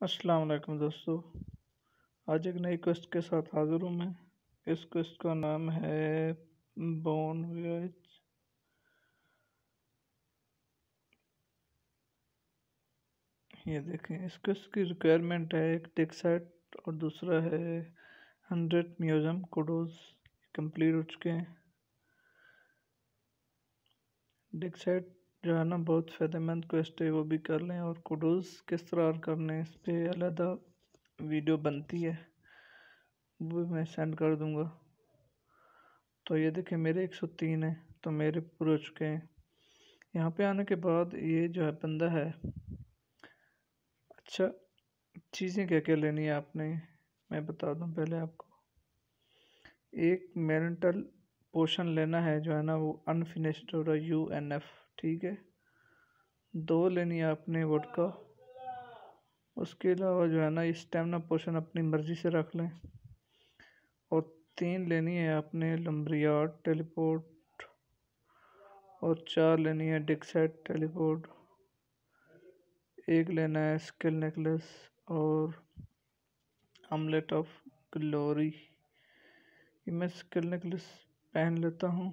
अस्सलाम वालेकुम दोस्तों। आज एक नई क्वेस्ट के साथ हाज़िर हूँ मैं। इस क्वेस्ट का नाम है बोन विलेज ये देखें, इस क्वेस्ट की रिक्वायरमेंट है एक टिक सेट और दूसरा है हंड्रेड म्यूज़ियम कोडोज कंप्लीट हो चुके हैं। डिक सेट जो है ना, बहुत फ़ायदेमंद क्वेस्ट है, वो भी कर लें और कोडोज किस तरह करने इस पर अलहदा वीडियो बनती है, वो भी मैं सेंड कर दूँगा। तो ये देखें मेरे 103 है तो मेरे पूरे हो चुके हैं। यहाँ पे आने के बाद ये जो है बंदा है अच्छा चीज़ें क्या क्या लेनी है आपने, मैं बता दूँ पहले आपको। एक मेरेंटल पोशन लेना है, जो है ना, वो अनफिनिश्ड हो रहा यू एन एफ़ ठीक है। दो लेनी है आपने वोडका। उसके अलावा जो है ना स्टेमिना पोशन अपनी मर्ज़ी से रख लें। और तीन लेनी है आपने लम्बरियाड टेलीपोर्ट और चार लेनी है डिक्सेट टेलीपोर्ट एक लेना है स्किल नेकलेस और अमलेट ऑफ़ ग्लोरी मैं स्किल नेकलेस पहन लेता हूँ।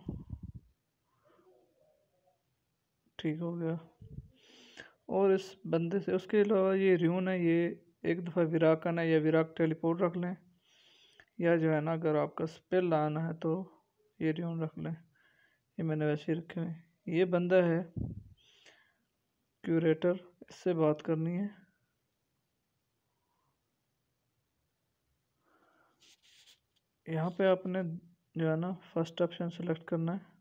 ठीक हो गया। और इस बंदे से, उसके अलावा ये र्यून है ये एक दफ़ा विराक आना या विराक टेलीपोर्ट रख लें, या जो है ना, अगर आपका स्पेल आना है तो ये र्यून रख लें। ये मैंने वैसे ही रखे हुए ये बंदा है क्यूरेटर, इससे बात करनी है। यहाँ पे आपने जो है ना, फ़र्स्ट ऑप्शन सेलेक्ट करना है।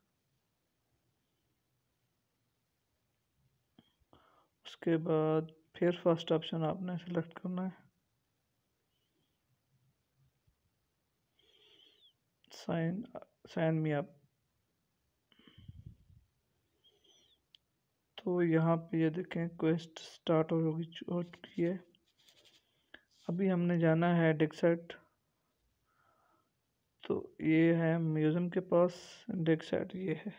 उसके बाद फिर फ़र्स्ट ऑप्शन आपने सेलेक्ट करना है। साइन साइन मी अप तो यहाँ पे ये देखें क्वेस्ट स्टार्ट हो चुकी है। अभी हमने जाना है डेक्साइट तो ये है म्यूज़ियम के पास डेक्साइट ये है।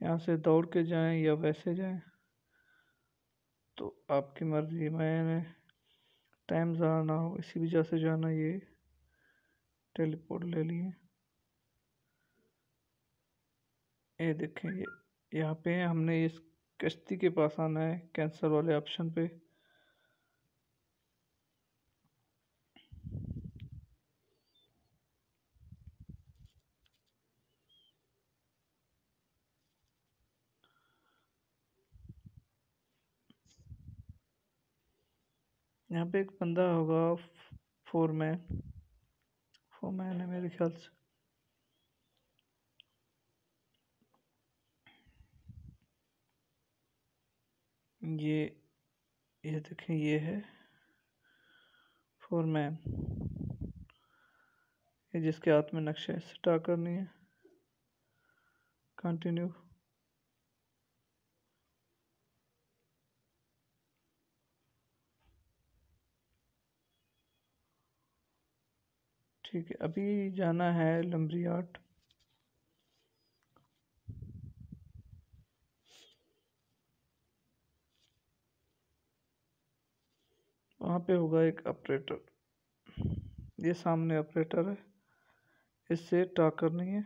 यहाँ से दौड़ के जाएँ या वैसे जाएँ? तो आपकी मर्ज़ी, मैंने टाइम ज़्यादा ना हो, इसी वजह से जाना ये टेलीपोर्ट ले लिए। ये देखें, ये, यहाँ पे हमने इस कश्ती के पास आना है कैंसर वाले ऑप्शन पे। यहाँ पे एक बंदा होगा फोर मैन। फोर मैन है मेरे ख्याल से। ये ये देखें, ये है फोर मैन। ये जिसके हाथ में नक्शा स्टार्ट करनी है। कंटिन्यू ठीक है, अभी जाना है लम्बरियाट वहाँ पे होगा एक ऑपरेटर ये सामने ऑपरेटर है। इससे टाक करनी है।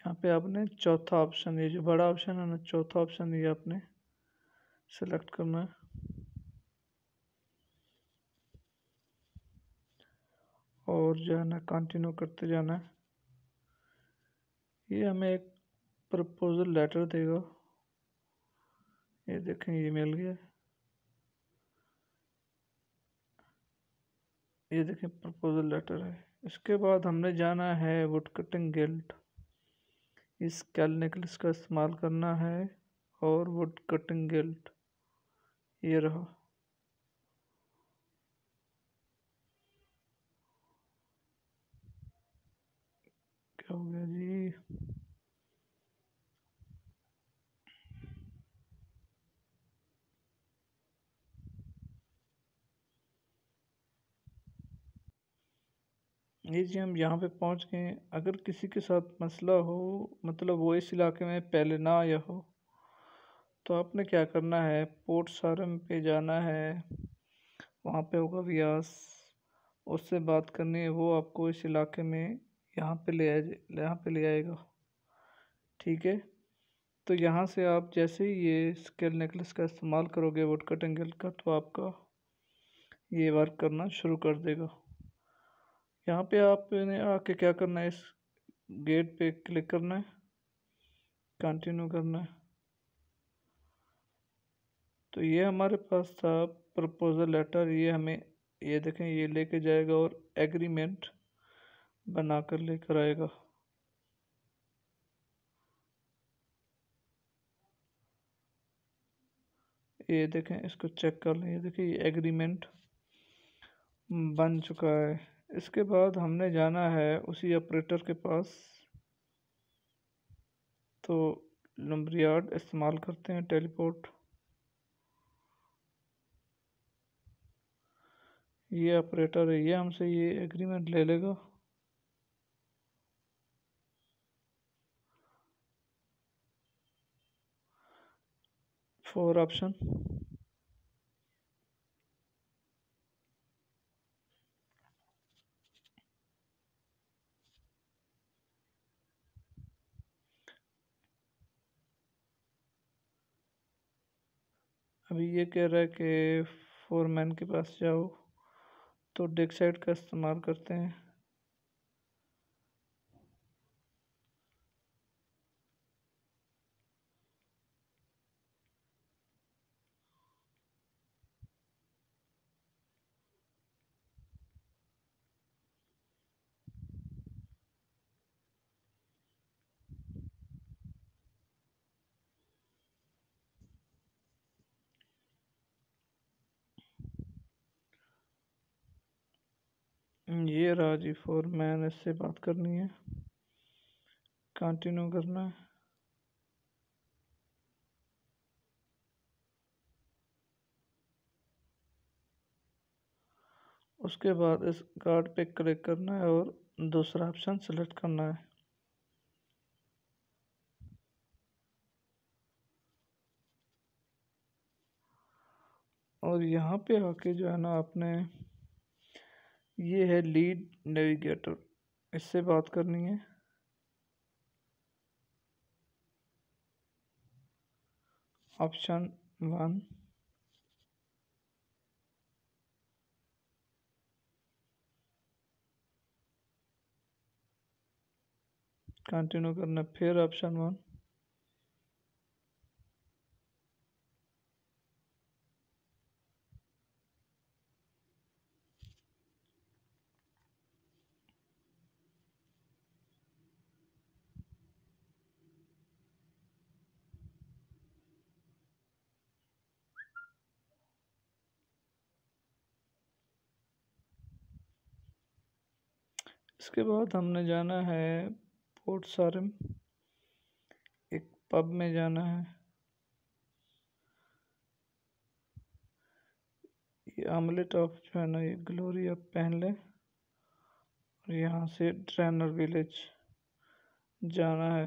यहाँ पे आपने चौथा ऑप्शन ये जो बड़ा ऑप्शन है ना, चौथा ऑप्शन ये आपने। सेलेक्ट करना है। और जो है ना कंटिन्यू करते जाना है। ये हमें एक प्रपोज़ल लेटर देगा। ये देखें ये मिल गया ये देखें प्रपोज़ल लेटर है। इसके बाद हमने जाना है वुड कटिंग गिल्ड इस कैल नेकलेस का इस्तेमाल करना है और वुड कटिंग गिल्ड ये रहा। क्या हो गया जी। ये जी, हम यहाँ पे पहुँच गए अगर किसी के साथ मसला हो मतलब वो इस इलाके में पहले ना आया हो तो आपने क्या करना है? पोर्ट सारम पे जाना है। वहाँ पे होगा व्यास। उससे बात करनी है। वो आपको इस इलाके में यहाँ पे ले आए, यहाँ पे ले आएगा। ठीक है? तो यहाँ से आप जैसे ही ये स्केल नेकलेस का इस्तेमाल करोगे वुड कट एंगल का तो आपका ये वर्क करना शुरू कर देगा। यहाँ पे आपने आके क्या करना है? इस गेट पे क्लिक करना है। कंटिन्यू करना है। तो ये हमारे पास था प्रपोजल लेटर ये हमें, ये देखें, ये लेके जाएगा और एग्रीमेंट बना कर लेकर आएगा। ये देखें, इसको चेक कर लें। ये देखें ये एग्रीमेंट बन चुका है। इसके बाद हमने जाना है उसी ऑपरेटर के पास। तो लम्बरियाड इस्तेमाल करते हैं टेलीपोर्ट ये ऑपरेटर है, ये हमसे ये एग्रीमेंट ले लेगा। फोर ऑप्शन अभी ये कह रहा है कि फोर मैन के पास जाओ तो डेक साइड का इस्तेमाल करते हैं। ये रहा जी फोर, मैन इससे बात करनी है। कंटिन्यू करना है। उसके बाद इस कार्ड पे क्लिक करना है और दूसरा ऑप्शन सेलेक्ट करना है। और यहाँ पे आके जो है ना आपने ये है लीड नेविगेटर। इससे बात करनी है। Option one. कंटिन्यू करना, फिर ऑप्शन वन। इसके बाद हमने जाना है पोर्ट सारम। एक पब में जाना है। ये आमलेट ऑफ़ जो है ना, ये ग्लोरी अब पहन लें और यहाँ से ट्रेनर विलेज जाना है।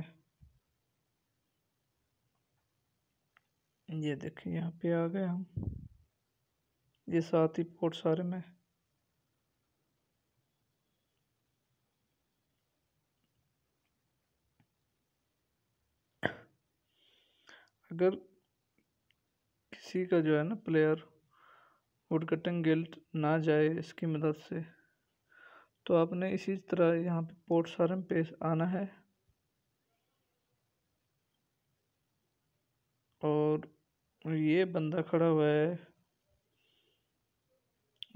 ये देखिए, यहाँ पे आ गए हम। ये साथ ही पोर्ट सारे में अगर किसी का जो है ना प्लेयर वुड कटिंग गिल्ट ना जाए इसकी मदद से तो आपने इसी तरह यहाँ पे पोर्ट सारम पे आना है। और ये बंदा खड़ा हुआ है।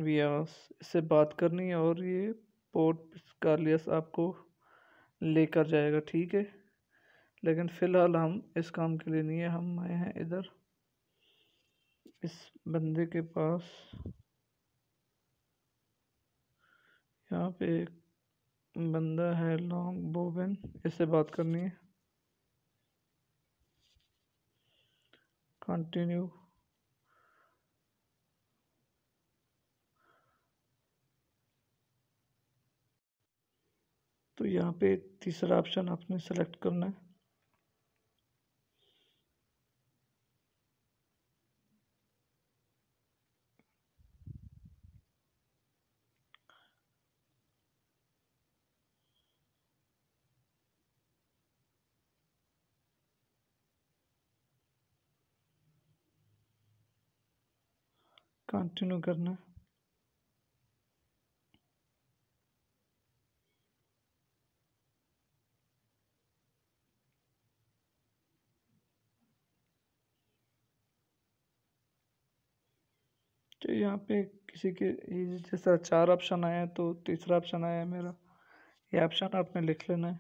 व्यास इससे बात करनी है और ये पोर्ट कार्लियस आपको लेकर जाएगा, ठीक है? लेकिन फ़िलहाल हम इस काम के लिए नहीं है, हम आए हैं इधर। इस बंदे के पास। यहाँ पे एक बंदा है, लॉन्ग बोबन। इससे बात करनी है। कंटिन्यू। तो यहाँ पे तीसरा ऑप्शन आपने सेलेक्ट करना है। कंटिन्यू करना। तो यहाँ पे किसी के जैसा चार ऑप्शन आया तो तीसरा ऑप्शन आया मेरा। ये ऑप्शन आपने लिख लेना है।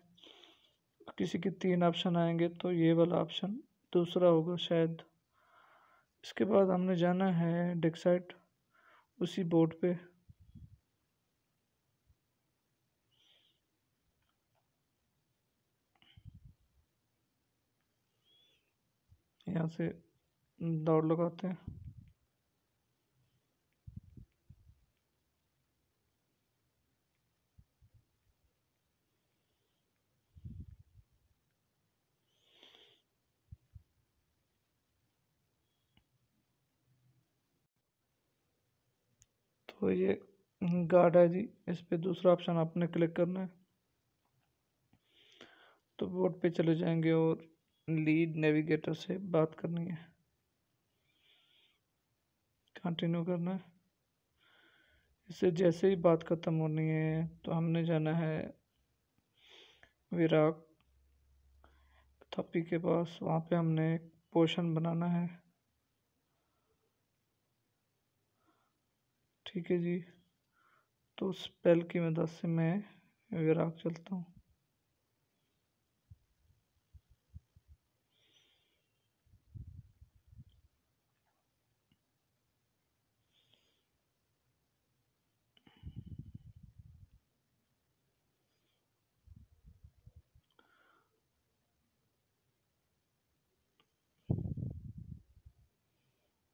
किसी के तीन ऑप्शन आएँगे तो ये वाला ऑप्शन दूसरा होगा शायद। इसके बाद हमने जाना है डेक्साइट उसी बोर्ड पे। यहाँ से दौड़ लगाते हैं तो ये गार्ड है जी। इस पर दूसरा ऑप्शन आपने क्लिक करना है। तो बोर्ड पे चले जाएँगे और लीड नेविगेटर से बात करनी है। कंटिन्यू करना है। इससे जैसे ही बात ख़त्म होनी है तो हमने जाना है विराग। थप्पी के पास, वहाँ पे हमने एक बनाना है। ठीक है जी। तो उस स्पेल की मदद से मैं विराग चलता हूँ।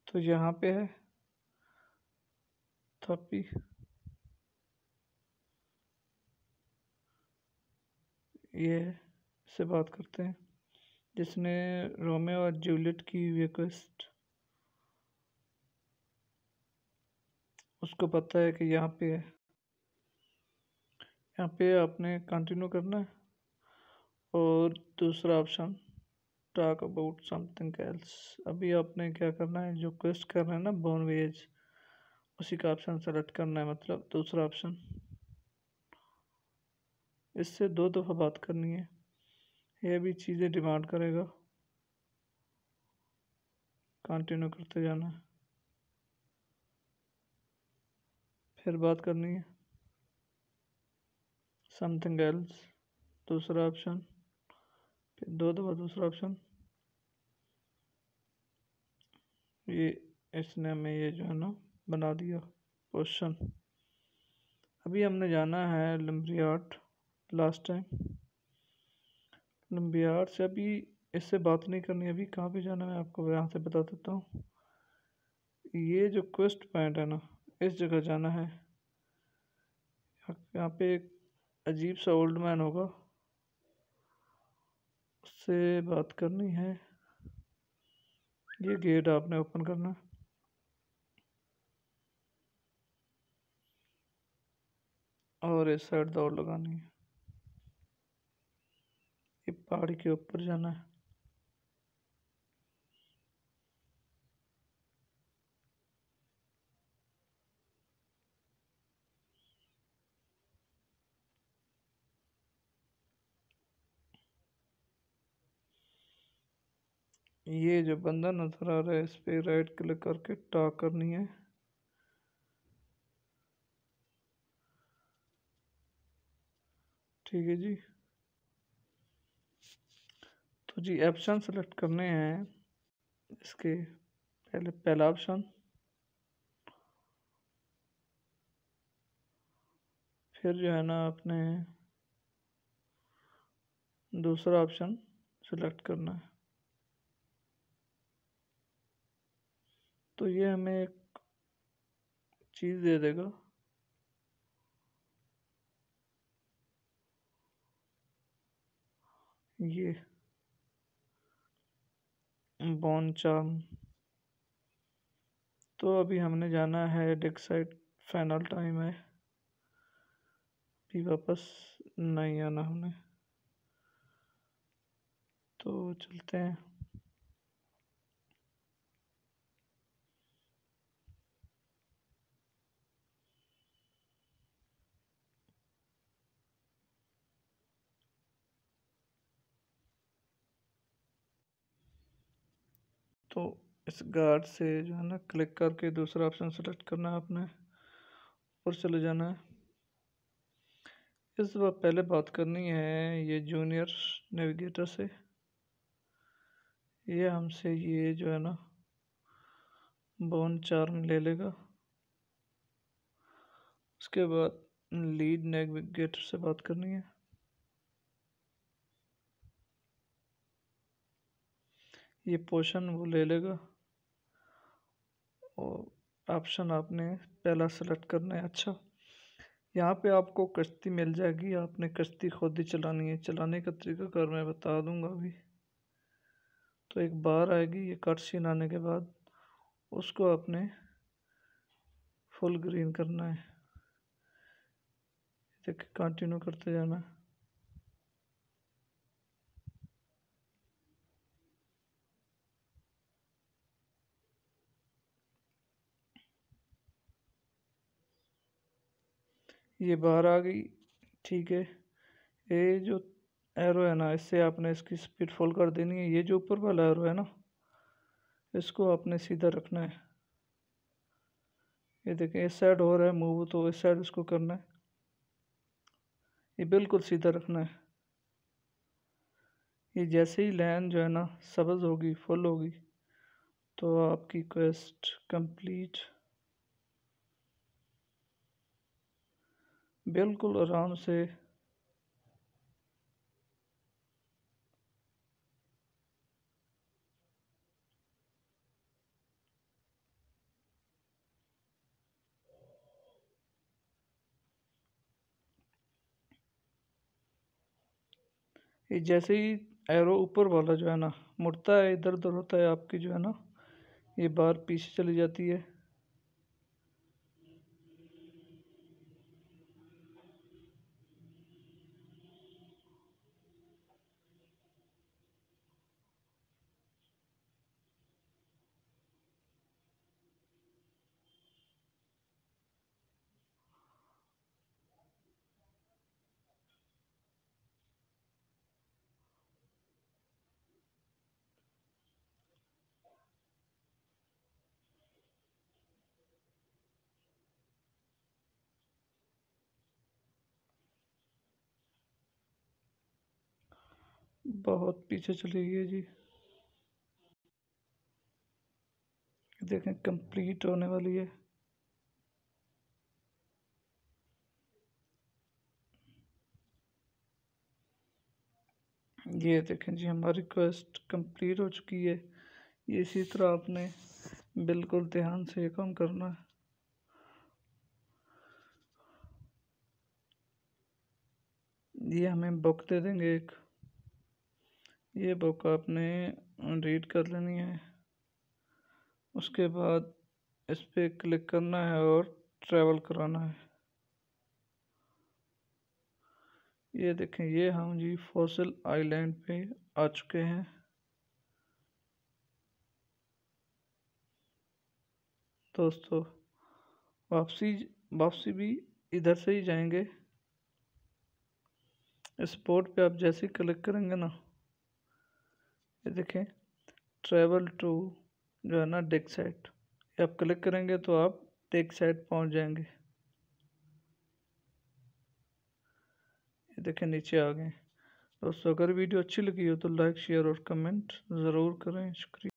तो यहाँ पे है। थर्पी ये से बात करते हैं जिसने रोमियो और जूलियट की रिक्वेस्ट उसको पता है कि यहाँ पे यहाँ पे आपने कंटिन्यू करना है और दूसरा option talk about something else अभी आपने क्या करना है जो क्वेस्ट कर रहे हैं ना बोन वेज उसी का ऑप्शन सेलेक्ट करना है मतलब दूसरा ऑप्शन इससे दो दफ़ा बात करनी है। ये भी चीज़ें डिमांड करेगा। कंटिन्यू करते जाना। है फिर बात करनी है। समथिंग एल्स दूसरा ऑप्शन फिर दो दफ़ा दूसरा ऑप्शन ये इसने हमें ये जो है ना बना दिया। क्वेश्चन। अभी हमने जाना है लम्बियाट लास्ट टाइम लम्बियाट से अभी इससे बात नहीं करनी, अभी कहाँ पे जाना है आपको यहाँ से बता देता हूँ। ये जो क्वेस्ट पॉइंट है ना, इस जगह जाना है। यहाँ पे एक अजीब सा ओल्ड मैन होगा। उससे बात करनी है। ये गेट आपने ओपन करना है। और इस साइड दौड़ लगानी है। ये पहाड़ी के ऊपर जाना है। ये जो बंदा नज़र आ रहा है, इस पर राइट क्लिक करके टॉक करनी है। ठीक है जी। तो जी ऑप्शन सेलेक्ट करने हैं। इसके पहले, पहला ऑप्शन फिर जो है ना, आपने दूसरा ऑप्शन सेलेक्ट करना है। तो ये हमें एक चीज़ दे देगा। ये बॉन चार्म तो अभी हमने जाना है डेक साइड, फाइनल टाइम है। अभी वापस नहीं आना हमने। तो चलते हैं। तो इस गार्ड से जो है ना क्लिक करके दूसरा ऑप्शन सेलेक्ट करना है आपने। ऊपर चले जाना है। इस बार पहले बात करनी है ये जूनियर नेविगेटर से। ये हमसे ये जो है ना बोन चार्म ले लेगा। उसके बाद लीड नेविगेटर से बात करनी है। ये पोशन वो ले लेगा। और ऑप्शन आपने पहला सेलेक्ट करना है। अच्छा यहाँ पे आपको कश्ती मिल जाएगी। आपने कश्ती खुद ही चलानी है। चलाने का तरीका कर मैं बता दूँगा अभी तो एक बार आएगी ये कट सीन आने के बाद। उसको आपने फुल ग्रीन करना है। देखिए कंटिन्यू करते जाना। है ये बाहर आ गई। ठीक है। ये जो एरो है ना, इससे आपने इसकी स्पीड फुल कर देनी है। ये जो ऊपर वाला एरो है ना, इसको आपने सीधा रखना है। ये देखें इस साइड हो रहा है मूव तो इस साइड उसको करना है। ये बिल्कुल सीधा रखना है। ये जैसे ही लाइन जो है ना सब्ज होगी फुल होगी तो आपकी क्वेस्ट कंप्लीट बिल्कुल आराम से। ये जैसे ही एरो ऊपर वाला जो है ना, मुड़ता है इधर उधर होता है आपकी जो है ना, ये बार पीछे चली जाती है। बहुत पीछे चली गई है जी। देखें कंप्लीट होने वाली है। ये देखें जी, हमारी रिक्वेस्ट कंप्लीट हो चुकी है। ये इसी तरह आपने बिल्कुल ध्यान से ये काम करना है। ये हमें बुक दे देंगे एक। ये बुक आपने रीड कर लेनी है। उसके बाद इस पर क्लिक करना है और ट्रैवल कराना है। ये देखें, ये हम जी फॉसिल आइलैंड पे आ चुके हैं। दोस्तों, वापसी वापसी भी इधर से ही जाएँगे। इस बोर्ड पे आप जैसे ही क्लिक करेंगे ना ये देखें ट्रेवल टू जो है ना डेक साइट आप क्लिक करेंगे तो आप डेक साइट पहुँच जाएँगे। ये देखें नीचे आ गए। दोस्तों, अगर वीडियो अच्छी लगी हो तो लाइक शेयर और कमेंट ज़रूर करें। शुक्रिया।